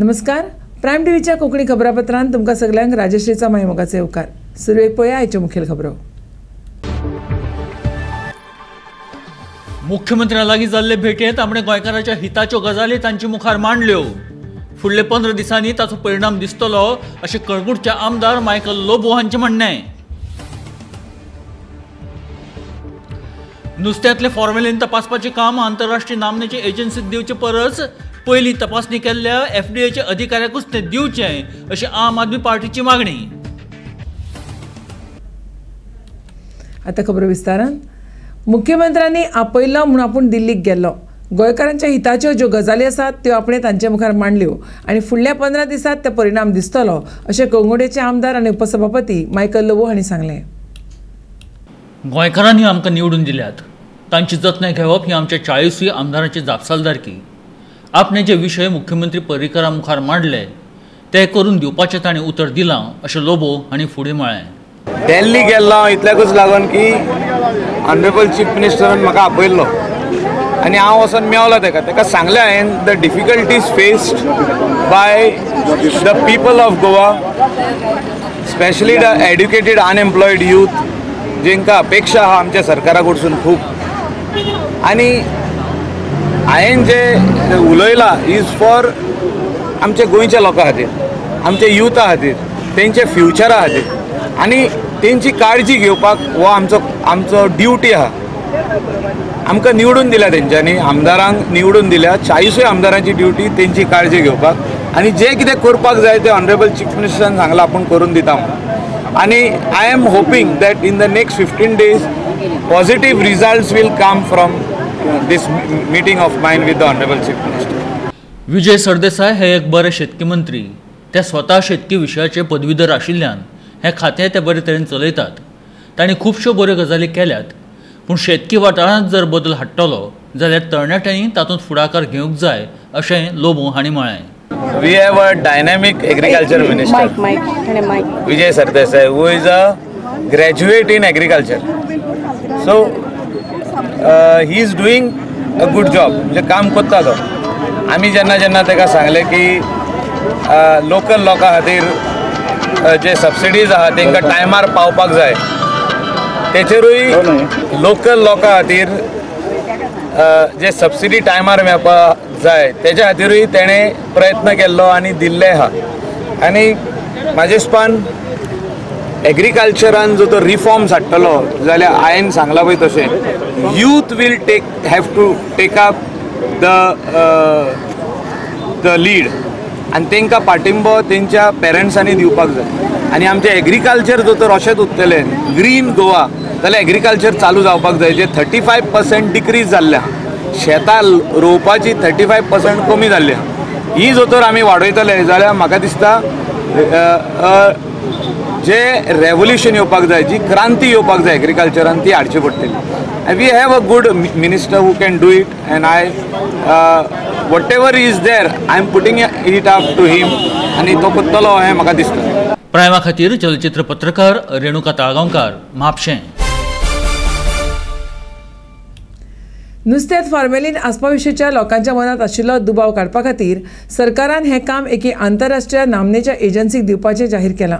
नमस्कार. प्रायम टीव्हीच्या कोंकणी खबरापत्रांत तुमकां सगल्यांक राजश्रीचा मायमोगाचे उपकार. सुरवेक पळया आयच्यो मुखेल खबरो. मुख्यमंत्र्या लागीं जाल्ले भेटेंत आपणे गोंयकारांच्या हिताच्यो गजाली तांचे मुखार मांडल्यो. फुडले पंदरा दिसांनी ताचो परिणाम दिसतलो अशें कळंगूटचे आमदार मायकल लोबो हांचें म्हणणें. नुस्त्यांतले फॉर्मेलीन तपासपाचें काम आंतरराष्ट्रीय नामनेचे एजन्सीक दिवचे परस पयलीं तपासणी केल्ल्या एफडीएच्या अधिकाऱ्याकूच तें दिवचें अशी आम आदमी पार्टीची मागणी. आतां खबरो विस्तारान मुख्यमंत्र्यांनी आपयलो म्हूण आपूण दिल्लीक गेल्लो गोंयकारांच्या हिताच्यो ज्यो गजाली आसात त्यो आपणे तांचे मुखार मांडल्यो. आनी फुडल्या पंदरा दिसांत ते परिणाम दिसतलो अशें कोंगोडेचे आमदार आनी उपसभापती मायकल लोबो हांणी सांगलें. गोंयकारांनी आमकां निवडून दिल्यात. तांची जतनाय घेवप ही आमच्या चाळीसूय आमदारांची जापसालदारकी. आपणे जे विशय मुख्यमंत्री पर्रीकरा मुखार मांडले ते करून दिवपाचें ताणें उतर दिलां अशें लोबो हांणी फुडें म्हळें दिल्ली गेल्लो हांव इतल्याकूच लागून की ऑनरेबल चीफ मिनिस्टरान म्हाका आपयल्लो. आनी हांव वचोन मेवलो ताका. ताका सांगलें हांवें the difficulties faced by the people of Goa specially the educated unemployed youth जेंकां अपेक्षा आहा आमच्या सरकारा कडसून खूब आनी हांवें जे उलयलां इज फॉर आमच्या गोंयच्या लोकां खातीर आमच्या युथा खातीर तेंच्या फ्युचरा खातीर आनी तेंची काळजी घेवपाक हो आमचो आमचो ड्युटी आहा आमकां निवडून दिल्या तेंच्यांनी आमदारांक निवडून दिल्या. चाळीसूय आमदारांची ड्युटी तेंची काळजी घेवपाक आनी जे कितें करपाक जाय ते ऑनरेबल चीफ मिनिस्टरान सांगलां आपूण करून दिता म्हणून. आनी I am hoping that in the next fifteen days positive results will come from this meeting of mind with the honourable chief minister Vijay Sardesai हे एक बरे शेतकी मंत्री. ते स्वता शेतकी विशयाचे पदवीधर आशिल्ल्यान हें खातें ते बरे तरेन चलयतात. तांणी खुबश्यो बऱ्यो गजाली केल्यात. पूण शेतकी वाठारांत जर बदल हाडटलो जाल्यार तरणाट्यांनी तातूंत फुडाकार घेवंक जाय अशें लोबो हांणी म्हळें we have a dynamic agriculture minister Mike, Mike, and a Mike. Vijay Sardesai, who is he is doing a good job. म्हणजे काम करता तो आमी जेन्ना जेन्ना ताका सांगलें की लोकल लोकां खातीर जे सबसिडीज आहा तांकां टायमार पावपाक जाय. तेचेरूय लोकल लोकां खातीर जे सबसिडी टायमार मेळपाक जाय तेच्या खातीरूय तेणें प्रयत्न केल्लो आनी दिल्ले आहा आनी म्हाजे हिसपान एग्रीकल्चरान जो तो रिफॉर्म्स हाडटलो जाल्यार हांवें सांगलां पळय तशें youth will take have to take up the the lead आनी तांकां पाठिंबो तेंच्या पेरंट्सांनी दिवपाक जाय. आनी आमचें एग्रीकल्चर जर तर अशेंच उरतलें ग्रीन गोवा जाल्यार एग्रीकल्चर चालू जावपाक जाय. जे थर्टी फायव पर्संट डिक्रीज जाल्ल्या शेतां रोवपाची थर्टी फायव पर्संट कमी जाल्ल्या ही जो तर आमी वाडयतले जाल्यार म्हाका दिसता जे रेवल्युशन येवपाक जाय जी क्रांती येवपाक जाय एग्रीकल्चरान ती हाडची पडटली. We have a good minister who can do it and I whatever is there I am putting it up to him आनी तो करतलो हें म्हाका दिसता प्रायमा खातीर चलचित्र पत्रकार रेणुका ताळगांवकार म्हापशें. नुस्त्यांत फॉर्मेलीन आसपा विशींच्या लोकांच्या मनात आशिल्लो दुबाव काडपा खातीर सरकारान हें काम एके आंतरराष्ट्रीय नामनेच्या एजन्सीक दिवपाचें जाहीर केलां.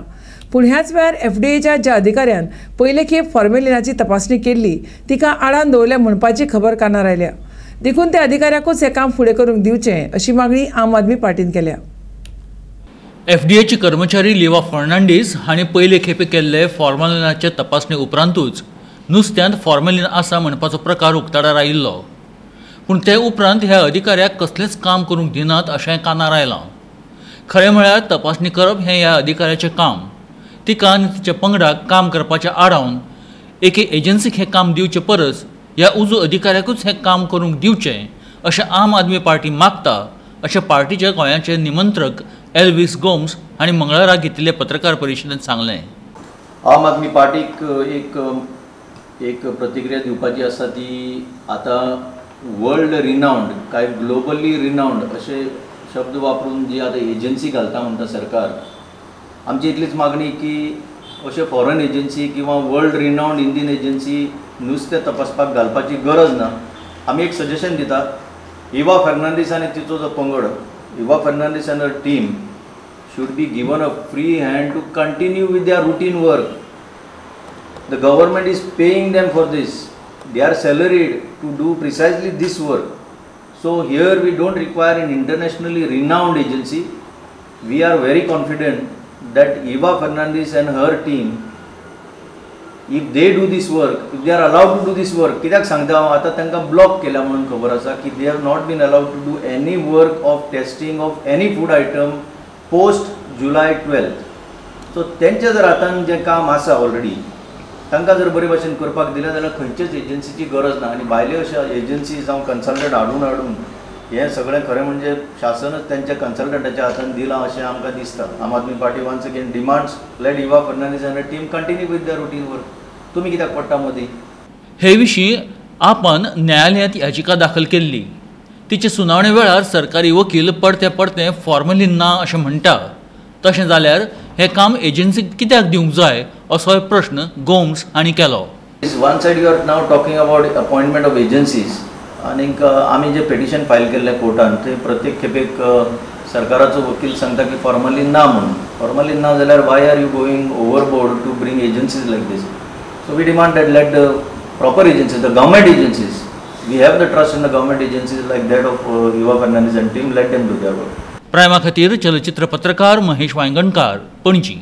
पूण ह्याच वेळार एफडीएच्या ज्या अधिकाऱ्यान पयले खेप फॉर्मेलिनाची तपासणी केल्ली तिका आडान दवरल्या म्हणपाची खबर कानार आयल्या. देखून त्या अधिकाऱ्याकूच हें काम फुडें करूंक दिवचें अशी मागणी आम आदमी पार्टीन केल्या. एफडीएची कर्मचारी लिवा फर्नांडीस हांणी पयले खेपे केल्ले फॉर्मेलिनाचे तपासणे उपरांतूच नुस्त्यांत फॉर्मेलिन आसा म्हणपाचो प्रकार उक्ताडार आयिल्लो. पूण ते उपरांत ह्या अधिकाऱ्याक कसलेंच काम करूंक दिनात अशें कानार आयलां. खरें म्हळ्यार तपासणी करप हें ह्या अधिकाऱ्याचें काम. तिका आनी तिच्या पंगडाक काम करपाच्या आडावन एके एजन्सीक हें काम दिवचे परस ह्या उजो अधिकाऱ्याकूच हें काम करूंक दिवचें अशें आम आदमी पार्टी मागता अशें पार्टीच्या गोंयाचे निमंत्रक एल्विस गोम्स हांणी मंगळारा घेतिल्ले पत्रकार परिशदेंत सांगलें. आम आदमी पार्टीक एक एक प्रतिक्रिया दिवपाची आसा ती आतां वर्ल्ड रिनावंड काय ग्लोबली रिनावंड अशे शब्द वापरून जी आतां एजन्सी घालता म्हणटा सरकार आमची इतलीच मागणी की अशे फॉरेन एजन्सी किंवा वर्ल्ड रिनाउंड इंडियन एजन्सी नुसतं तपासपाक घालपाची गरज ना. आम्ही एक सजेशन दिता इवा फर्नांडीस आणि तिचो जो पंगड इवा फर्नांडीस आणि a team should be given a free hand to continue with their routine work the government is paying them for this they are salaried to do precisely this work so here we don't require in internationally renowned agency we are very confident that Eva Fernandez and her team if they do this work, if they are allowed to do this work, कित्याक सांगता हांव? आतां तांकां block केला म्हणून खबर आसा की they have not been allowed to do any work of testing of any food item post July twelfth so तेंचें जर हातान जें काम आसा ऑलरेडी तांकां जर बरे भाशेन करपाक दिलें जाल्यार खंयचेच एजन्सीची गरज ना. आनी भायले अशा एजन्सी जावं कन्सल्टंट हाडून हाडून हें सगळें खरें म्हणजे शासनच तेंच्या कन्सल्टंटाच्या हातान दिलां अशें आमकां दिसता Aam Aadmi Party once again demands let Eva Fernandes and team continue with the routine work तुमी कित्याक पडटा मदीं हे विशीं आपण न्यायालयांत याचिका दाखल केल्ली तिचे सुनावणे वेळार सरकारी वकील परते परते फॉर्मलीन ना अशें म्हणटा तशें जाल्यार हें काम एजन्सीक कित्याक दिवंक जाय असोय प्रश्न गोम्स हांणी केलो. One side you are now talking about appointment of agencies आनीक आमी जे पेटिशन फायल केल्लें कोर्टान ते प्रत्येक खेपेक सरकाराचो वकील सांगता की फॉर्मली ना म्हणून. फॉर्मली ना जाल्यार why are you going overboard to bring agencies like this so we demand that let the proper agencies the government agencies we have the trust in the government agencies like that of Eva Fernandes and team let them do their work प्रायमा खातीर चलचित्र पत्रकार महेश वांयगणकार पणजी.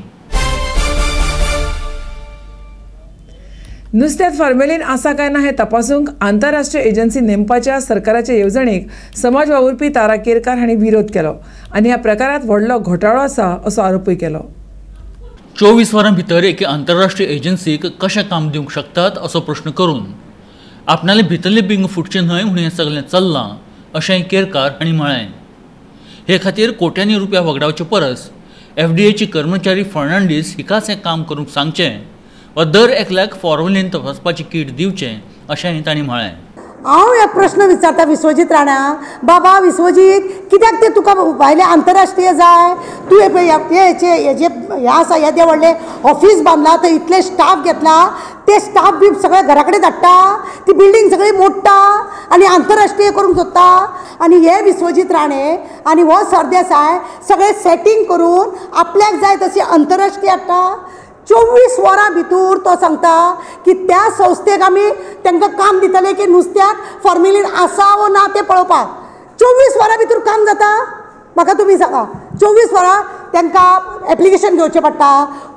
नुस्त्यात formalin आसा काय ना हें तपासूंक आंतरराष्ट्रीय एजन्सी नेमपाच्या सरकाराच्या येवजणेक समाज वावुरपी तारा केरकार हांणी विरोध केलो आनी ह्या प्रकारांत व्हडलो घोटाळो आसा असो आरोपूय केलो. चोवीस वरां भितर एके आंतरराष्ट्रीय एजन्सीक कशें काम दिवंक शकतात असो प्रश्न करून आपणाले भितरले बिंग फुटचें न्हय म्हणून हें सगळें चल्लां अशें केरकार हांणी म्हळें. हे खातीर कोट्यांनी रुपया वगडावचे परस एफ डी एची कर्मचारी फर्नांडीस हिकाच हें काम करूंक सांगचें. वा दर एकल्याक फॉर्मुलेन तपासपाची कीट दिवचें अशेंय तांणी म्हळें हांव हे प्रश्न विचारता विश्वजीत राणा बाबा विश्वजीत कित्याक ते तुका भायले आंतरराष्ट्रीय जाय? तूं हे पळय हे हेचे हेजे हे आसा येदे व्हडले ऑफीस बांदला थंय इतले स्टाफ घेतला ते स्टाफ बी सगळे घरा कडेन धाडटा ती बिल्डींग सगळी मोडटा आनी आंतरराष्ट्रीय करूंक सोदता. आनी हे विश्वजीत राणे आनी हो सरदेसाय सगळें सेटींग करून आपल्याक जाय तशी आंतरराष्ट्रीय हाडटा चोवीस वरां भितर तो सांगता की त्या संस्थेक आमी तांकां काम दितले की नुस्त्याक फॉर्मेलीन आसा वो ना तें पळोवपाक. चोवीस वरां भितर काम जाता? म्हाका तुमी सांगा. चोवीस वरां तांकां एप्लिकेशन घेवचें पडटा.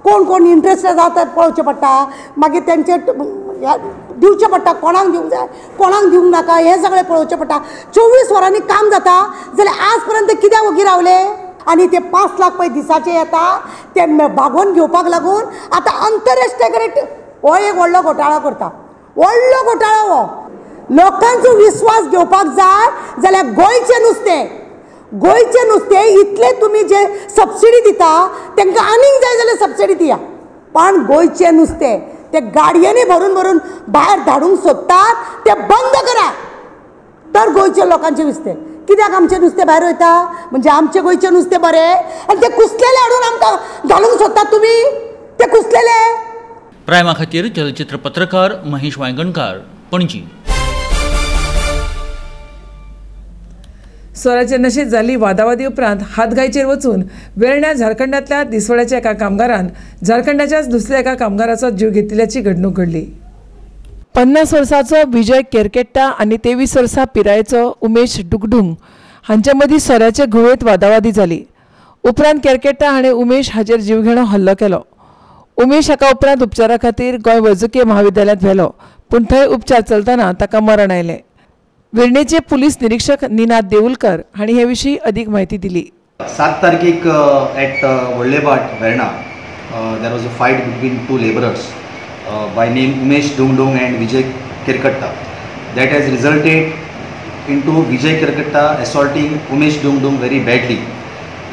कोण कोण इंट्रस्ट आसा तें पळोवचें पडटा. मागीर तेंचे दिवचें पडटा कोणाक दिवंक जाय कोणाक दिवंक नाका हें सगळें पळोवचें पडटा. चोवीस वरांनी काम जाता. जाल्यार आज पर्यंत कित्याक वगी रावले? आनी ते पांच लाख पळय दिसाचे येता ते भागोवन घेवपाक लागून आतां आंतरराष्ट्रीय कडेन हो एक व्हडलो घोटाळो करता. व्हडलो घोटाळो हो. लोकांचो विश्वास घेवपाक जाय जाल्यार गोंयचें नुस्तें. गोंयचें नुस्तें इतलें तुमी जे सबसिडी दिता तांकां आनीक जाय जाल्यार सबसिडी दिया. पण गोंयचें नुस्तें ते गाडयेनी भरून भरून भायर धाडूंक सोदतात तें बंद करा. गोंयच्या लोकांचें नुस्तें. कित्याक आमचें नुस्तें भायर वयता? म्हणजे आमचें गोंयचें नुस्तें बरें? आनी तें कुसलेलें हाडून आमकां घालूंक सोदतात तुमी तें कुसलेलें? प्रायमा खातीर चलचित्र पत्रकार महेश वांयगणकार पणजी. स्वराज्य नशेत जाल्ली वादावादी उपरांत हातगायचेर वचून वेर्ण्या झारखंडांतल्या दिसवड्याच्या एका कामगारान झारखंडाच्याच दुसऱ्या एका कामगाराचो जीव घेतिल्ल्याची घडणूक घडली. पन्नास वर्साचो विजय केरकेट्टा आनी तेवीस वर्सां पिरायेचो उमेश डुगडूंग हांचे मदीं सोऱ्याचे घुवेत वादावादी जाली उपरांत केरकेट्टा हाणें उमेश हाचेर जीवघेणो हल्लो केलो. उमेश हाका उपरांत उपचारा खातीर गोंय वैजकीय महाविद्यालयांत व्हेलो पूण थंय उपचार चलतना ताका मरण आयलें. वेर्णेचे पुलीस निरीक्षक निनाद देवुलकर हांणी हे विशीं अदीक म्हायती दिली. सात तारखेक at Vadlebhat Verna there was a fight between two labourers by name Umesh Dungdung and Vijay Kirkatta. That has resulted into Vijay Kirkatta assaulting Umesh Umesh very badly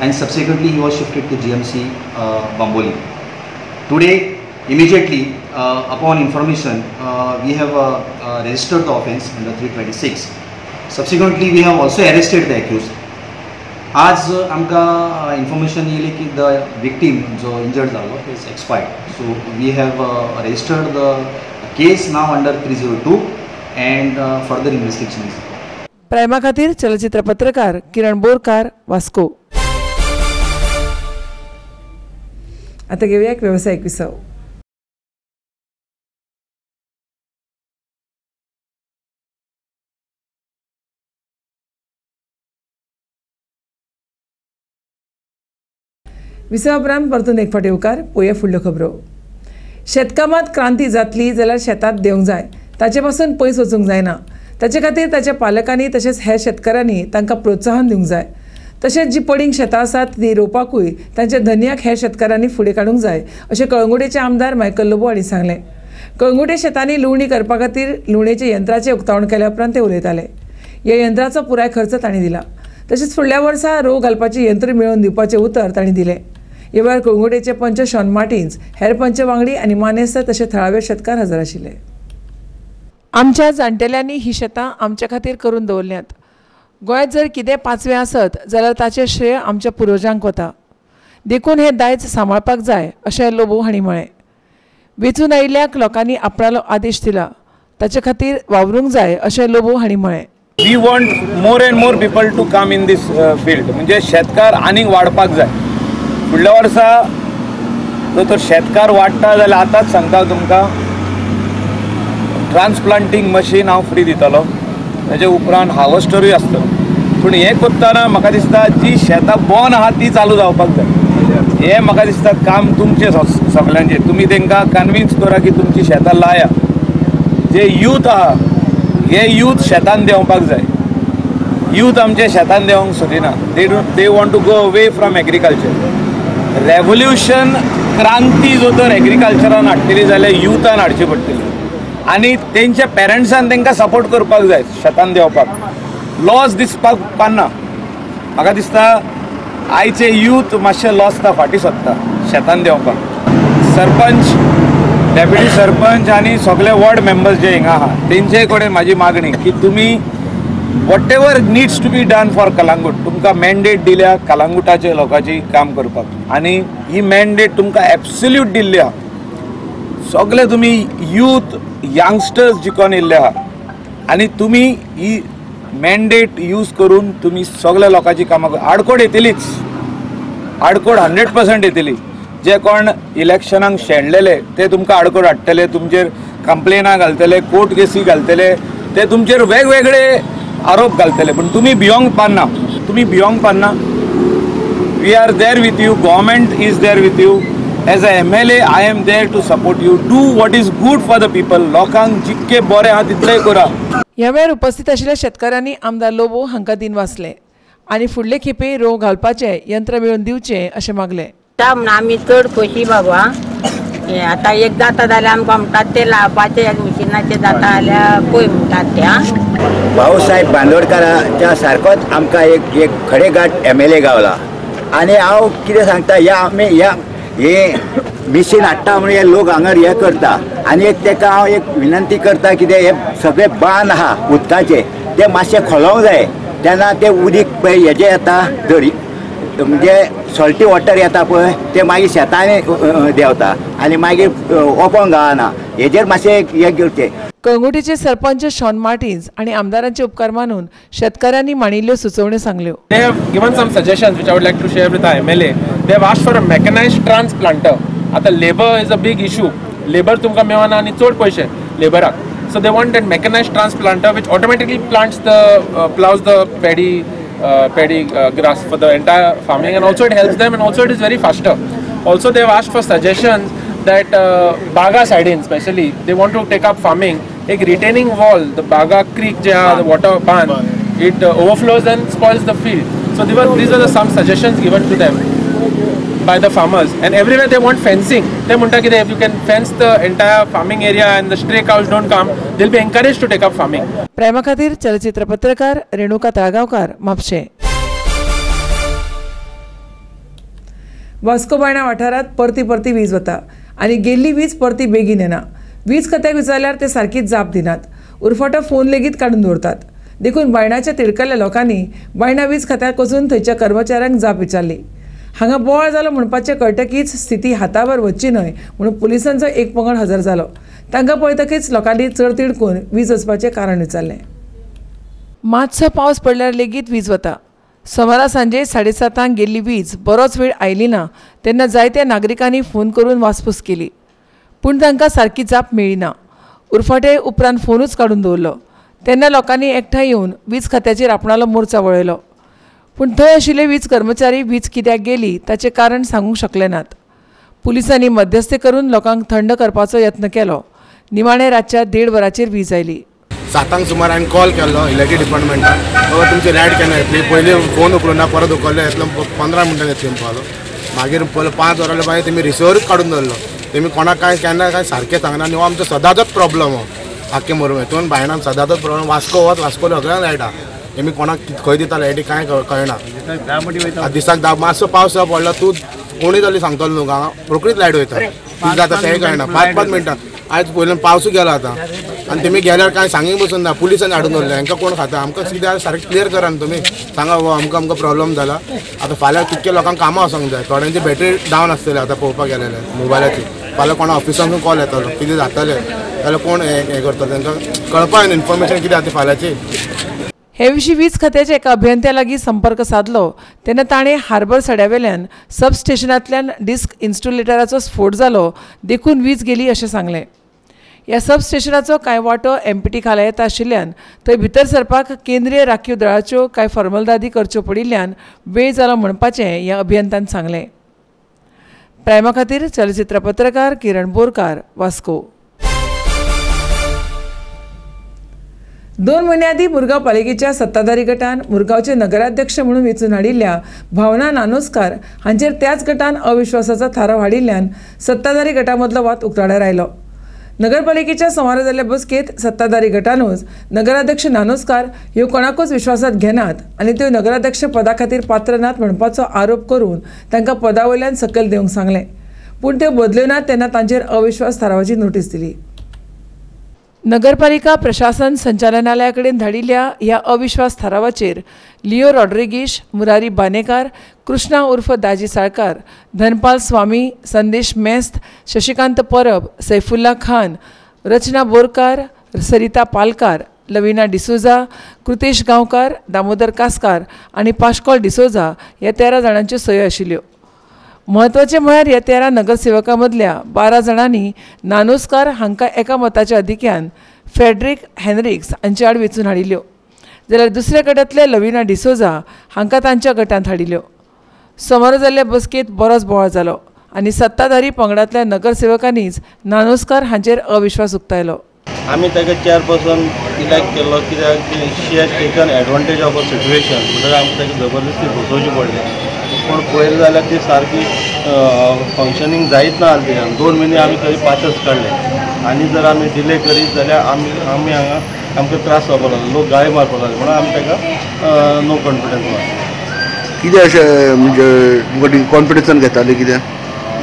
and subsequently he was shifted to GMC uh, Bamboli. Today, immediately uh, upon information uh, we have uh, uh, registered the offence under 326 subsequently we have also arrested the accused आज आमकां information येयली की the victim जो injured जालो is expired so we have registered the case now under three zero two and further investigation प्रायमा खातीर चलचित्र पत्रकार किरण बोरकार वास्को. आता घेऊया एक व्यावसायिक विसव. विसा उपरांत परतून एक फावटी उपकार पळोवया फुडल्यो खबरो. शेतकामात क्रांती जातली जाल्यार शेतात देवंक जाय. ताचे पासून पयस वचूंक जायना. ताचे खातीर ताच्या पालकांनी तशेंच हेर शेतकारांनी तांकां प्रोत्साहन दिवंक जाय. तशेंच जीं पडींग शेतां आसात ती रोवपाकूय तांच्या धन्याक हेर शेतकारांनी फुडें काडूंक जाय अशें कळंगुटेचे आमदार मायकल लोबो हांणी सांगलें. कळंगुटे शेतांनी लुवणी करपा खातीर लुवणेचे यंत्राचें उक्तावण केल्या उपरांत ते उलयताले. ह्या यंत्राचो पुराय खर्च तांणी दिला. तशेंच फुडल्या वर्सा रोव घालपाचें यंत्र मेळोवन दिवपाचें उतर तांणी दिलें. ह्या वेळार कळंगुटेचे पंच शॉन मार्टिन्स हेर पंच वांगडी आनी मानेस्त तशे थळावे शेतकार हजर आशिल्ले आमच्या जाणटेल्यांनी ही शेतां आमच्या खातीर करून दवरल्यांत. गोंयांत जर कितें पांचवें आसत जाल्यार ताचें श्रेय आमच्या पुर्वजांक वता देखून हें दायज सांबाळपाक जाय अशें लोबो हांणी म्हळें. वेंचून आयिल्ल्याक लोकांनी आपणालो आदेश दिला. ताचे खातीर वावरूंक जाय अशें लोबो हांणी म्हळें. We want more and more people to come in this field म्हणजे शेतकार आनीक वाडपाक जाय. फुडल्या वर्सा जर तर शेतकार वाडटा जाल्यार आतांच सांगता तुमकां ट्रान्सप्लांटींग मशीन हांव फ्री दितलो. ताजे उपरांत हार्वस्टरूय आसतलो. पूण हें करतना म्हाका दिसता जी शेतां बॉन आहा ती चालू जावपाक जाय. हें म्हाका दिसता काम तुमचें सगळ्यांचें. सगल्यांचें तुमी तांकां कन्विन्स करा की तुमची शेतां लाया. जे यूथ आहा हे यूथ शेतान देंवपाक जाय. यूथ आमचे शेतान देंवंक सोदिना. They do they want to go away from agriculture revolution क्रांती जो तर एग्रीकल्चरान हाडटली जाल्यार युथान हाडची पडटली आनी तेंच्या पेरंट्सान तांकां सपोर्ट करपाक जाय शेतान देंवपाक लॉस दिसपाक पान्ना म्हाका दिसता आयचे यूथ मातशें लॉस फाटीं सोदता शेतान देंवपाक सरपंच डेप्युटी सरपंच आनी सगळे वॉर्ड मेंबर्स जे हिंगा आहा तेंचे कडेन म्हाजी मागणी की तुमी whatever needs to be done for Calangute तुमकां मॅन्डेट दिल्या कलांगुटाच्या लोकांची काम करपाक. आनी ही मॅन्डेट तुमकां एब्सोल्यूट दिल्ली आहा सगळे तुमी यूथ यंगस्टर्स जिकोन येयल्ले आहा आनी तुमी ही मॅन्डेट यूज करून तुमी सगळ्या लोकांची कामां आडकोड येतलीच. आडकोड हंड्रेड पर्संट येतली. जे कोण इलेक्शनाक शेणलेले ते तुमकां आडकोड हाडटले तुमचेर कंप्लेनां घालतले कोर्ट केसी घालतले ते तुमचेर वेगवेगळे आरोप घालतले पूण तुमी भियोंक पानना तुमी भियोंक पानना. We are there with you government is there with you as a M L A I am there to support you do what is good for the people लोकांक जितके बरें आहा तितलेंय करा. ह्या वेळार उपस्थित आशिल्ल्या शेतकाऱ्यांनी आमदार लोबो हांकां दिन वाचले. आनी फुडले खेपे रोव घालपाचें यंत्र मेळोवन दिवचें अशें मागलें. आमी चड पयशी बाबा. हे आतां एक जाता जाल्यार आमकां म्हणटात ते लावपाचे एक मिशिनाचे जाता जाल्यार पळय म्हणटात ते आं भाऊसाहेब बांदोडकराच्या सारकोच आमकां एक एक खडेगाठ एम एल ए गावला. आनी हांव कितें सांगता ह्या आमी ह्या हे मिशीन हाडटा म्हणून हे लोक हांगर हे करता. आनी एक तेका हांव एक विनंती करता कितें हे सगळे बांद आहा उदकाचे ते मातशे खोलोवंक जाय. तेन्ना ते उदीक पळय हेजे येता दरी म्हणजे सॉल्टी वॉटर येता पळय ते मागीर शेतांनी देंवता. आनी मागीर ओपोंक गावना. हेजेर मातशें हे घेवचे. कळंगुटीचे सरपंच शॉन मार्टिन्स आणि आमदारांचे उपकार मानून शेतकऱ्यांनी मांडिल्ल्यो सुचवण्यो सांगल्यो. Given some suggestion which I like to share with M L A they wish for a mechanize transplanter आता labour is a big issue labour तुमकां मेळना आनी चड पयशे लेबराक so they want that mechanize transplanter which automatically plants the plough the paddy Uh, uh, grass for the entire farming and also it helps them and also it is very faster. Also they have asked for suggestions that uh, Baga side in especially, they want to take up farming. A retaining wall, the Baga creek, the water ban, it uh, overflows and spoils the field. So were, these were the, some suggestions given to them. By the farmers. And everywhere they want fencing. They म्हणटा कितें if you can fence the entire farming area and the stray cows don't come, they'll be encouraged to take up farming. प्रेमा खातीर चलचित्र पत्रकार रेणुका तळगांवकार म्हापशें वास्को बायणा वाठारांत परती परती वीज वता आनी गेल्ली वीज परती बेगीन येना वीज खात्याक विचारल्यार ते सारकीच जाप दिनात उरफाटो फोन लेगीत काडून दवरतात देखून बायणाच्या तिडकल्ल्या लोकांनी बायणा वीज खात्याक वचून थंयच्या कर्मचाऱ्यांक जाप विचारली हांगा बोळ जालो म्हणपाचें कळटकीच स्थिती हातावर वचची न्हय म्हणून पुलिसांचो एक पंगड हजर जालो तांकां पळयतकीच लोकांनी चड तिडकून वीज वचपाचें कारण विचारलें. मातसो पावस पडल्यार लेगीत वीज वता. सोमारा सांजे साडेसातांक गेल्ली वीज बरोच वेळ आयली ना तेन्ना जायत्या नागरिकांनी फोन करून वासपूस केली. पूण तांकां सारकी जाप मेळ्ळी ना उरफाटे उपरांत फोनूच काडून दवरलो. तेन्ना लोकांनी एकठांय येवन वीज खात्याचेर आपणालो मोर्चा वळयलो. पूण थंय आशिल्ले वीज कर्मचारी वीज कित्याक गेली? ताचें कारण सांगूंक शकले नात. पुलिसांनी मध्यस्थी करून लोकांक थंड करपाचो यत्न केलो. निमाणे रातच्या देड वरांचेर वीज आयली. सातांक सुमार हांवें कॉल केल्लो इलेक्ट्रीक डिपार्टमेंटाक. बाबा तुमची लायट केन्ना येतली? पयलीं फोन उखलून ना परत उखल्लो. येतलो पंदरा मिनटां येतली पावलो मागीर पयलो पांच वरां मागीर तेमी रिसिवरूच काडून दवरलो तेमी कोणाक कांय केन्ना कांय सारकें सांगना. आनी हो आमचो सदांचोच प्रॉब्लम हो. आख्खे मरून हेतून भायणान सदांचोच प्रॉब्लम वास्को वच वास्को सगळ्यांक लायटा. आहा तेमी कोणाक खंय दिता लायटी कांय कळ- कळना. दिसाक धा मातसो पावस पडलो तूं कोणी जाली सांगतलो न्हू गांवां रोकडीच लायट वयता. कितें जाता तेंय कळना. पांच पांच मिनटां आयज पयलीं पावसूय गेलो आतां. आनी तेमी गेल्यार कांय सांगीक बसून ना. पुलिसांनी हाडून दवरले. हांकां कोण खाता? आमकां कितें सारकें क्लियर करा न्ही तुमी सांगा हो अमको अमको प्रॉब्लम जाला. आतां फाल्यां कितके लोकांक कामां वचोंक जाय. थोड्यांची बॅटरी डावन आसतली आतां पळोवपाक गेलेले मोबायलाची. फाल्यां कोणा ऑफिसांतून कॉल येतलो. कितें जातलें. जाल्यार कोण हें हें करता तांकां कळपा इन्फॉर्मेशन कितें आसा ती फाल्यांची? हे विशीं वीज खात्याच्या एका अभियंत्या लागीं संपर्क साधलो. तेन्ना ताणें हार्बर सड्यावेल्यान सबस्टेशनांतल्यान डिस्क इन्स्टुलेटराचो स्फोट जालो देखून वीज गेली अशें सांगलें. ह्या सबस्टेशनाचो कांय वांटो एमपीटी खाला येता आशिल्ल्यान थंय भितर सरपाक केंद्रीय राखीव दळाच्यो कांय फॉर्मलदादी करच्यो पडिल्ल्यान वेळ जालो म्हणपाचें ह्या अभियंत्यान सांगलें. प्रायमा खातीर चलचित्र पत्रकार किरण बोरकार वास्को दोन महिन्याआधी मुरगाव पालिकेच्या सत्ताधारी गटान मुरगावचे नगराध्यक्ष म्हणून वेंचून हाडिल्ल्या भावना नानोस्कार हांचेर त्याच गटान अविश्वासाचो थाराव हाडिल्ल्यान सत्ताधारी गटा मदलो वाद उकताडार आयलो. नगरपालिकेच्या सुमार जाल्ल्या बसकेत सत्ताधारी गटानूच नगराध्यक्ष नानोस्कार ह्यो कोणाकूच विश्वासात घेनात आनी त्यो नगराध्यक्ष पदा खातीर पात्र नात म्हणपाचो आरोप करून तांकां पदा वयल्यान सकयल देवंक सांगलें. पूण त्यो बदल्यो नात तेन्ना तांचेर अविश्वास थारावाची नोटीस दिली. नगरपालिका प्रशासन संचालनालया कडेन धाडिल्ल्या ह्या अविश्वास थारावाचेर लिओ रॉड्रिगीश मुरारी बानेकार कृष्णा उर्फ दाजी साळकार धनपाल स्वामी संदेश मेस्त शशिकांत परब सैफुल्ला खान रचना बोरकार सरिता पालकार लविना डिसोजा कृतेश गांवकार दामोदर कासकार आनी पाश्कॉल डिसोजा ह्या तेरा जाणांच्यो सयो आशिल्ल्यो म्हत्वाचें म्हळ्यार ह्या तेरा नगरसेवकां मदल्या बारा जाणांनी नानोस्कार हांकां एका मताच्या अधिक्यान फेड्रीक हॅनरिक्स हांचे आड वेंचून हाडिल्ल्यो जाल्यार दुसऱ्या गटांतले लविना डिसोजा हांकां तांच्या गटांत हाडिल्ल्यो समोर जाल्ल्या बसकेंत बरोच बोवाळ जालो आनी सत्ताधारी पंगडांतल्या नगरसेवकांनीच नानोस्कार हांचेर अविश्वास उक्तायलो. आमी ताका चॅरपर्सन इलेक्ट केल्लो कित्याक she has taken advantage of a situation म्हणटकच आमकां ताका जबरदस्ती बसोवची पडली. पूण पयर जाल्यार ती सारकी फंक्शनींग जायत ना तिच्यान दोन म्हयने आमी तरी पासच काडले आनी जर आमी डिले करीत जाल्यार आमी आमी हांगा आमकां त्रास जावपाक लागलो. लोक गाळी मारपाक लागले म्हणून आमी ताका नो कॉन्फिडन्स मारलो. कितें अशें म्हणजे तुमकां कॉन्फिडन्सान घेताली कितें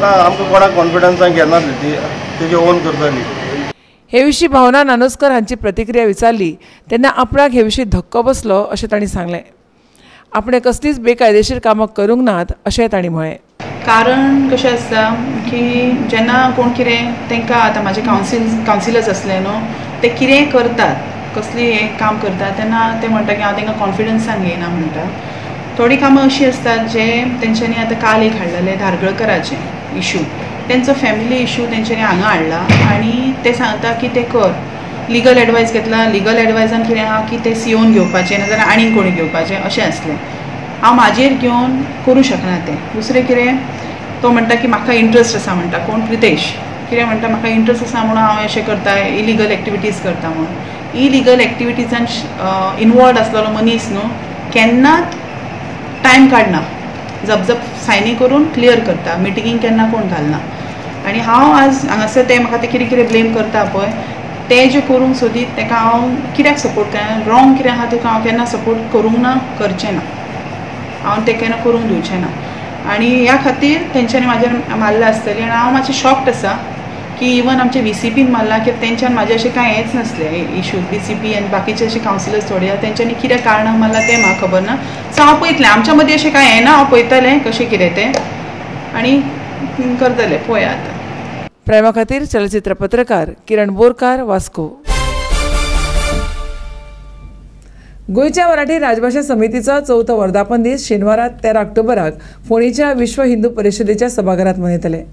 ना आमकां कोणाक कॉन्फिडन्सान घेनासली ती तेजी ओन करताली हे विशीं भावना नानोस्कर हांची प्रतिक्रिया विचारली. तेन्ना आपणाक हे विशीं धक्को बसलो अशें तांणी सांगलें. आपण कसलीच बेकायदेशीर कामां करूंक नात अशेंय तांणी म्हळें. कारण कशें आसता की जेन्ना कोण कितें तांकां आतां म्हाजे कावन्सील कावन्सिलर्स आसले न्हू ते कितेंय करतात कसली हें काम करतात तेन्ना ते म्हणटा की हांव तांकां कॉन्फिडन्सान घेयना म्हणटा. थोडीं कामां अशीं असतात जे तेंच्यांनी आतां काल एक हाडलेलें धारगळकराचें इशू तेंचो फॅमिली इशू तेंच्यांनी हांगा हाडला आनी ते सांगता की ते कर. लिगल एडवायस घेतला लिगल एडवायजान कितें आहा की ते सिओन घेवपाचें नाजाल्यार आनीक कोणी घेवपाचें अशें आसलें हांव म्हाजेर घेवन करूं शकना तें. दुसरें कितें तो म्हणटा की म्हाका इंट्रस्ट आसा म्हणटा कोण? प्रितेश कितें म्हणटा म्हाका इंट्रस्ट आसा म्हणून हांव अशें करता इलिगल एक्टिविटीज करता म्हणून. इलिगल एक्टिविटीजान इनवॉल्ड आसलेलो मनीस न्हू केन्नाच टायम काडना जपजप सायनी करून क्लियर करता. मिटिंगीक केन्ना कोण घालना. आनी हांव आज हांगासर ते म्हाका ते कितें कितें ब्लेम करता पळय. ते जे करूंक सोदीत ताका हांव कित्याक सपोर्ट केलें? रॉंग कितें आहा तेका? हांव केन्ना सपोर्ट करूंक ना करचें ना. हांव तें केन्ना करूंक दिवचें ना. आनी ह्या खातीर तेंच्यांनी म्हाजेर मारलां आसतलें आनी हांव मातशें शॉक्ड आसा की इवन आमचे व्ही सी पीन मारला की तेंच्यान म्हाजे अशें कांय हेंच नासलें. इशूज बी सी पी आनी बाकीचे अशे कावन्सिलर्स थोडे. आहा तेंच्यांनी कितें कारणां मारला तें म्हाका खबर ना? सो हांव पळयतलें आमच्या मदीं अशें कांय हें ना? हांव पळयतलें कशें कितें तें? आनी करतलें. पळया आतां. प्रायमा खातीर चलचित्र पत्रकार किरण बोरकार वास्को गोंयच्या मराठी राजभाषा समितीचो चवथो वर्धापन दीस शेनवारा तेरा ऑक्टोबराक फोंडेच्या विश्व हिंदू परिशदेच्या सभाघरांत मनयतले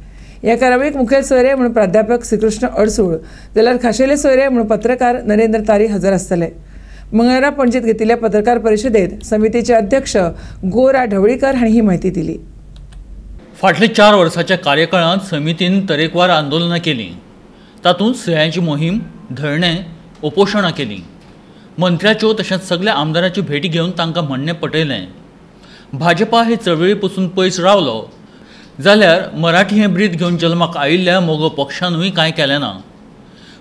ह्या कार्यावळीक मुखेल सोयरे म्हणून प्राध्यापक श्रीकृष्ण अडसूळ जाल्यार खाशेले सोयरे म्हणून पत्रकार नरेंद्र तारी हजर आसतले मंगळारा पणजेत घेतिल्ल्या पत्रकार परिशदेंत समितीचे अध्यक्ष गोरा ढवळीकर हांणी ही म्हायती दिली. फाटल्या चार वर्साच्या कार्यकाळांत समितीन तरेकवार आंदोलनां केलीं. तातूंत सयांची मोहीम धरणे उपोशणां केलीं. मंत्र्याच्यो तशेंच सगळ्या आमदारांची भेटी घेवन तांकां म्हणणें पटयलें. भाजपा हे चळवळी पसून पयस रावलो. जाल्यार मराठी हें ब्रीद घेवन जल्माक आयिल्ल्या मोगो पक्षानूय कांय केलें ना.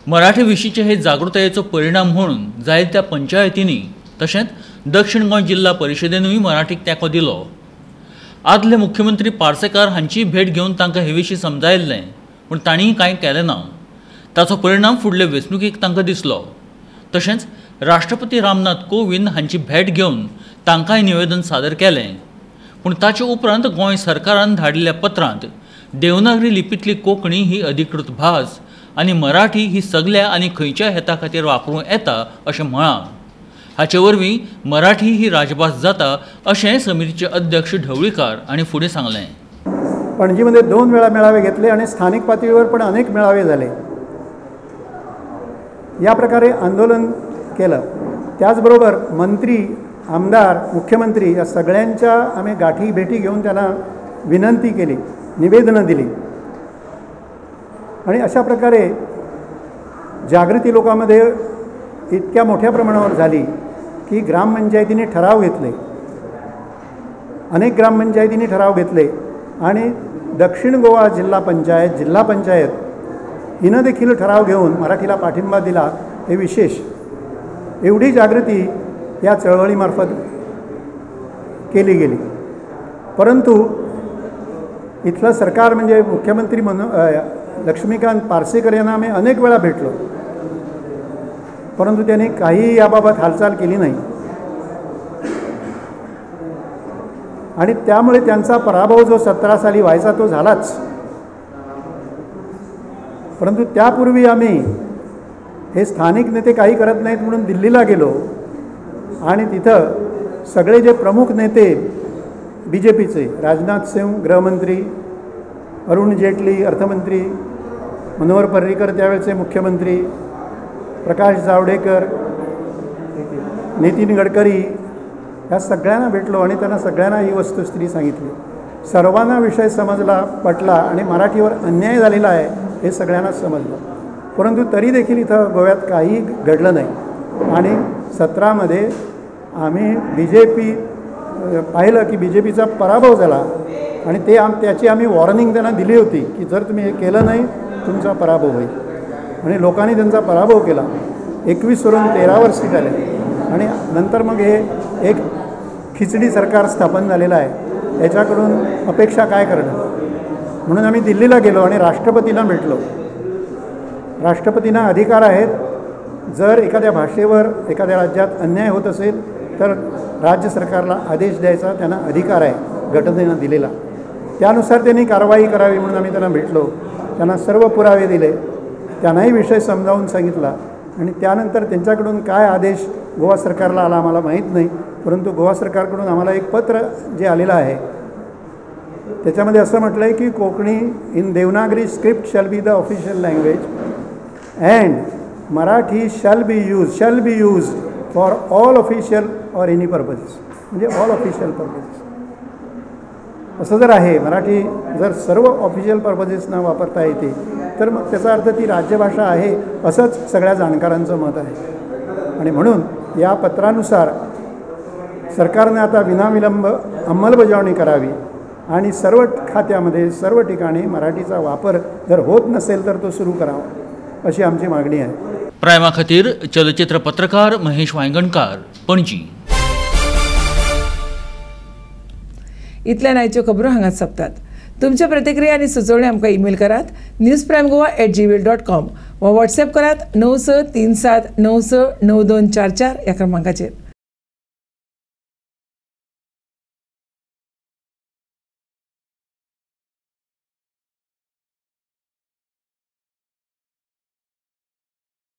मराठी विशींचे हे जागृतायेचो परिणाम म्हणून जायत्या पंचायतींनी तशेंच दक्षिण गोंय जिल्हा परिशदेनूय मराठीक तेंको दिलो. आदले मुख्यमंत्री पार्सेकार हांची भेट घेवन तांकां हे विशीं समजायल्लें पूण तांणीय कांय केलें ना. ताचो परिणाम फुडले वेंचणुकेक तांकां दिसलो. तशेंच राष्ट्रपती रामनाथ कोविंद हांची भेट घेवन तांकांय निवेदन सादर केलें. पूण ताचे उपरांत गोंय सरकारान धाडिल्ल्या पत्रांत देवनागरी लिपींतली कोंकणी ही अधिकृत भास आनी मराठी ही सगल्या आनी खंयच्या हेता खातीर वापरूं येता अशें म्हळां. हाचे वरवीं मराठी ही राजभास जाता अशें समितीचे अध्यक्ष ढवळीकार हांणी फुडें सांगलें. पणजीमध्ये दोन वेळा मेळावे घेतले आणि स्थानिक पातळीवर पण अनेक मेळावे झाले. या प्रकारे आंदोलन केलं. त्याचबरोबर मंत्री आमदार मुख्यमंत्री या सगळ्यांच्या आम्ही गाठी भेटी घेऊन त्यांना विनंती केली निवेदनं दिली. आणि अशा प्रकारे जागृती लोकांमध्ये इतक्या मोठ्या प्रमाणावर झाली. की ग्रामपंचायतीने ठराव घेतले. अनेक ग्रामपंचायतीने ठराव घेतले आणि दक्षिण गोवा जिल्हा पंचायत जिल्हा पंचायत हिनं देखील ठराव घेऊन मराठीला पाठिंबा दिला. हे विशेष. एवढी जागृती या चळवळीमार्फत केली गेली. परंतु इथलं सरकार म्हणजे मुख्यमंत्री म्हणून लक्ष्मीकांत पारसेकर यांना आम्ही अनेक वेळा भेटलो. परंतु त्यांनी काही याबाबत हालचाल केली नाही. आणि त्यामुळे त्यांचा पराभव जो सतरा साली व्हायचा तो झालाच. परंतु त्यापूर्वी आम्ही हे स्थानिक नेते काही करत नाहीत म्हणून दिल्लीला गेलो आणि तिथं सगळे जे प्रमुख नेते बी जे पीचे राजनाथ सिंग गृहमंत्री अरुण जेटली अर्थमंत्री मनोहर पर्रीकर त्यावेळचे मुख्यमंत्री प्रकाश जावडेकर नितीन गडकरी ह्या सगळ्यांना भेटलो आणि त्यांना सगळ्यांना ही वस्तुस्थिती सांगितली. सर्वांना विषय समजला पटला आणि मराठीवर अन्याय झालेला आहे हे सगळ्यांना समजलं. परंतु तरी देखील इथं गोव्यात काही घडलं नाही. आणि सतरामध्ये आम्ही बी जे पी पाहिलं की बी जे पीचा पराभव झाला आणि ते आम त्याची आम्ही वॉर्निंग त्यांना दिली होती की जर तुम्ही हे केलं नाही तुमचा पराभव होईल. आणि लोकांनी त्यांचा पराभव केला. एकवीस वरून तेरावर सीट आले. आणि नंतर मग हे एक खिचडी सरकार स्थापन झालेलं आहे. याच्याकडून अपेक्षा काय करणं? म्हणून आम्ही दिल्लीला गेलो आणि राष्ट्रपतींना भेटलो. राष्ट्रपतींना अधिकार आहेत. जर एखाद्या भाषेवर एखाद्या राज्यात अन्याय होत असेल तर राज्य सरकारला आदेश द्यायचा त्यांना अधिकार आहे घटनेनं दिलेला. त्यानुसार त्यांनी कारवाई करावी म्हणून आम्ही त्यांना भेटलो. त्यांना सर्व पुरावे दिले. त्यांनाही विषय समजावून सांगितला. आणि त्यानंतर त्यांच्याकडून काय आदेश गोवा सरकारला आला आम्हाला माहीत नाही. परंतु गोवा सरकारकडून आम्हाला एक पत्र जे आलेलं आहे त्याच्यामध्ये असं म्हटलं आहे की Konkani in Devanagari script shall be the official language and Marathi shall be use shall be use for all official or any purposes. म्हणजे ऑल ऑफिशियल पर्पजेस. असं जर आहे मराठी जर सर्व ऑफिशियल पर्पजेसना वापरता येते तर मग त्याचा अर्थ ती राज्यभाषा आहे असंच सगळ्या जाणकारांचं मत आहे. आणि म्हणून या पत्रानुसार सरकारने आता विनाविलंब अंमलबजावणी करावी आणि सर्व खात्यामध्ये सर्व ठिकाणी मराठीचा वापर जर होत नसेल तर तो सुरू करावा अशी आमची मागणी आहे. प्रायमा खातीर चलचित्र पत्रकार महेश वांयगणकार पणजी. इतल्या न्यायच्यो खबरो हांगाच सोंपतात. तुमचे प्रतिक्रिया आनी सुचोवणी आमकां ईमेल करात news prime Goa at Gmail dot com वा व्हॉट्सॅप करात णव स तीन सात णव स णव दोन चार चार ह्या क्रमांकाचेर